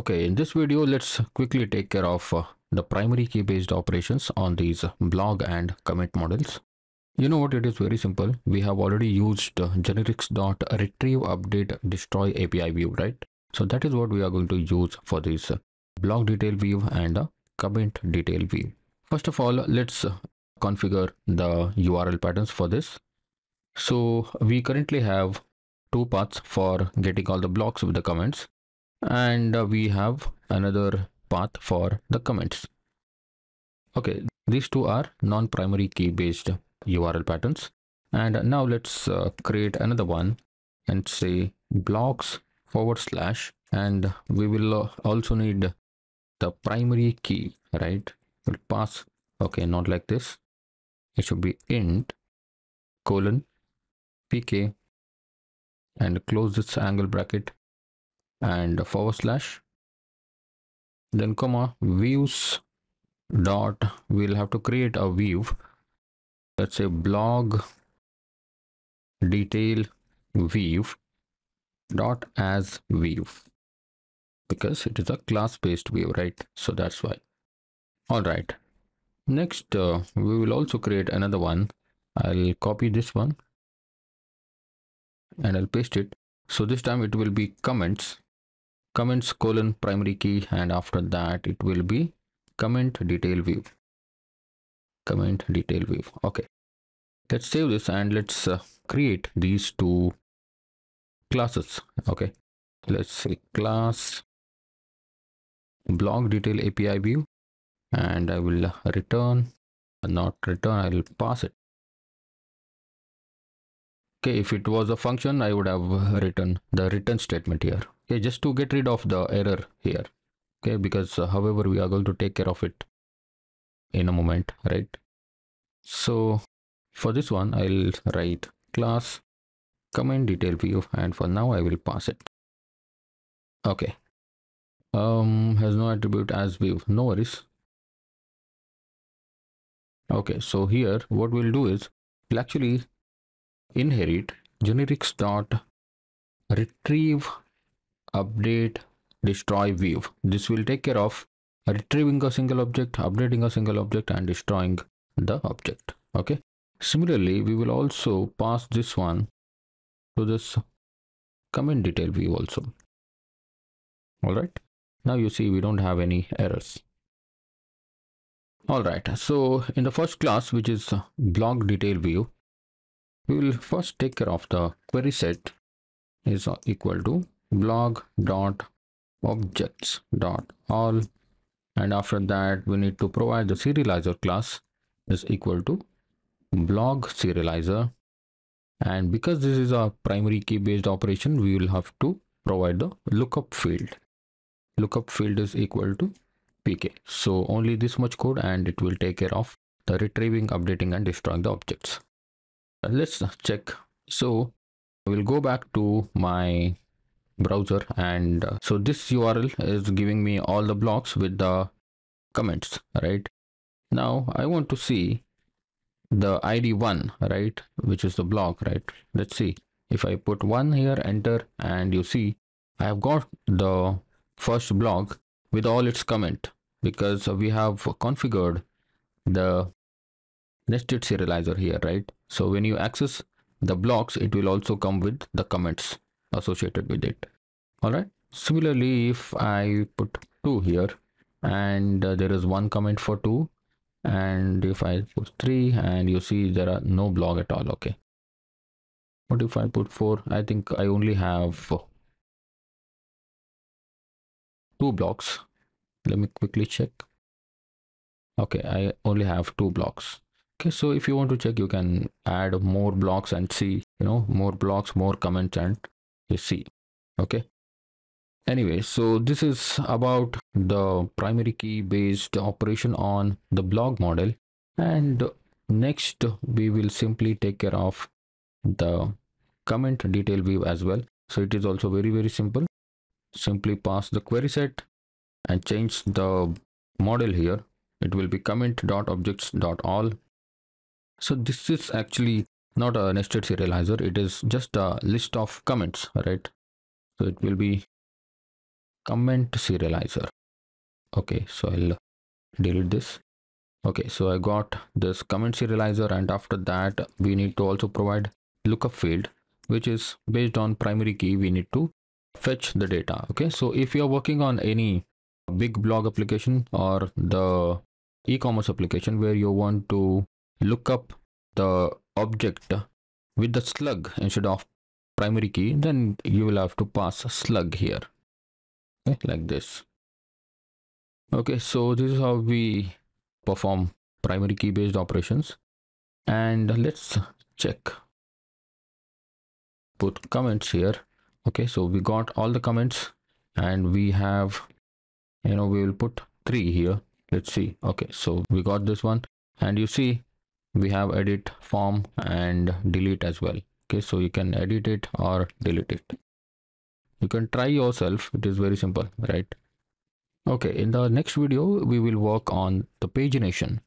Okay, in this video, let's quickly take care of uh, the primary key based operations on these blog and comment models. You know what, it is very simple. We have already used generics.retrieve update destroy API view, right? So that is what we are going to use for this blog detail view and a comment detail view. First of all, let's configure the URL patterns for this. So we currently have two paths for getting all the blogs with the comments and uh, we have another path for the comments. Okay these two are non-primary key based url patterns. And now let's uh, create another one and say blogs forward slash. And we will uh, also need the primary key right? We'll pass okay not like this. It should be int colon pk and close this angle bracket and forward slash. Then comma views dot we'll have to create a view. Let's say blog detail view dot as view. Because it is a class based view right? So that's why. All right. Next uh, we will also create another one. I'll copy this one and i'll paste it. So this time it will be comments comments colon primary key and after that it will be comment detail view. Comment detail view. Okay. Let's save this and let's uh, create these two classes. Okay. Let's say class blog detail api view and i will uh, return uh, not return i will pass it. Okay. If it was a function i would have uh, written the return statement here okay just to get rid of the error here. Okay because uh, however we are going to take care of it in a moment right? So for this one i'll write class comment detail view and for now i will pass it. Okay. Um has no attribute as view. No worries. Okay so here what we'll do is we'll actually inherit generics dot retrieve update destroy view. This will take care of retrieving a single object updating a single object and destroying the object. Okay? Similarly we will also pass this one to this comment detail view also. All right now you see we don't have any errors. All right so in the first class which is blog detail view we will first take care of the query set is equal to blog dot objects dot all. And after that we need to provide the serializer class is equal to blog serializer. And because this is a primary key based operation we will have to provide the lookup field. Lookup field is equal to pk so only this much code and it will take care of the retrieving updating and destroying the objects. Let's check. So we'll go back to my browser and uh, so this url is giving me all the blogs with the comments right? Now i want to see the id one right which is the blog right? Let's see. If i put one here enter and you see i have got the first blog with all its comment because we have configured the nested serializer here right? So when you access the blogs it will also come with the comments associated with it. All right. Similarly if i put two here and uh, there is one comment for two and if i put three and you see there are no blog at all. Okay. What if i put four? I think i only have two blogs. Let me quickly check. Okay. I only have two blogs. Okay. So if you want to check you can add more blogs and see you know more blogs more comments and you see. Okay. Anyway so this is about the primary key based operation on the blog model. And next we will simply take care of the comment detail view as well. So it is also very very simple. Simply pass the query set and change the model here. It will be comment dot objects dot all. So this is actually not a nested serializer. It is just a list of comments right? So it will be comment serializer. Okay so i'll delete this. Okay so i got this comment serializer and after that we need to also provide lookup field which is based on primary key. We need to fetch the data okay? So if you're working on any big blog application or the e-commerce application where you want to look up the object with the slug instead of primary key then you will have to pass slug here. Okay, like this. Okay so this is how we perform primary key based operations. And let's check. Put comments here. Okay so we got all the comments and we have you know we will put three here. Let's see. Okay so we got this one. And you see we have edit form and delete as well. Okay so you can edit it or delete it. You can try yourself. It is very simple right? Okay in the next video we will work on the pagination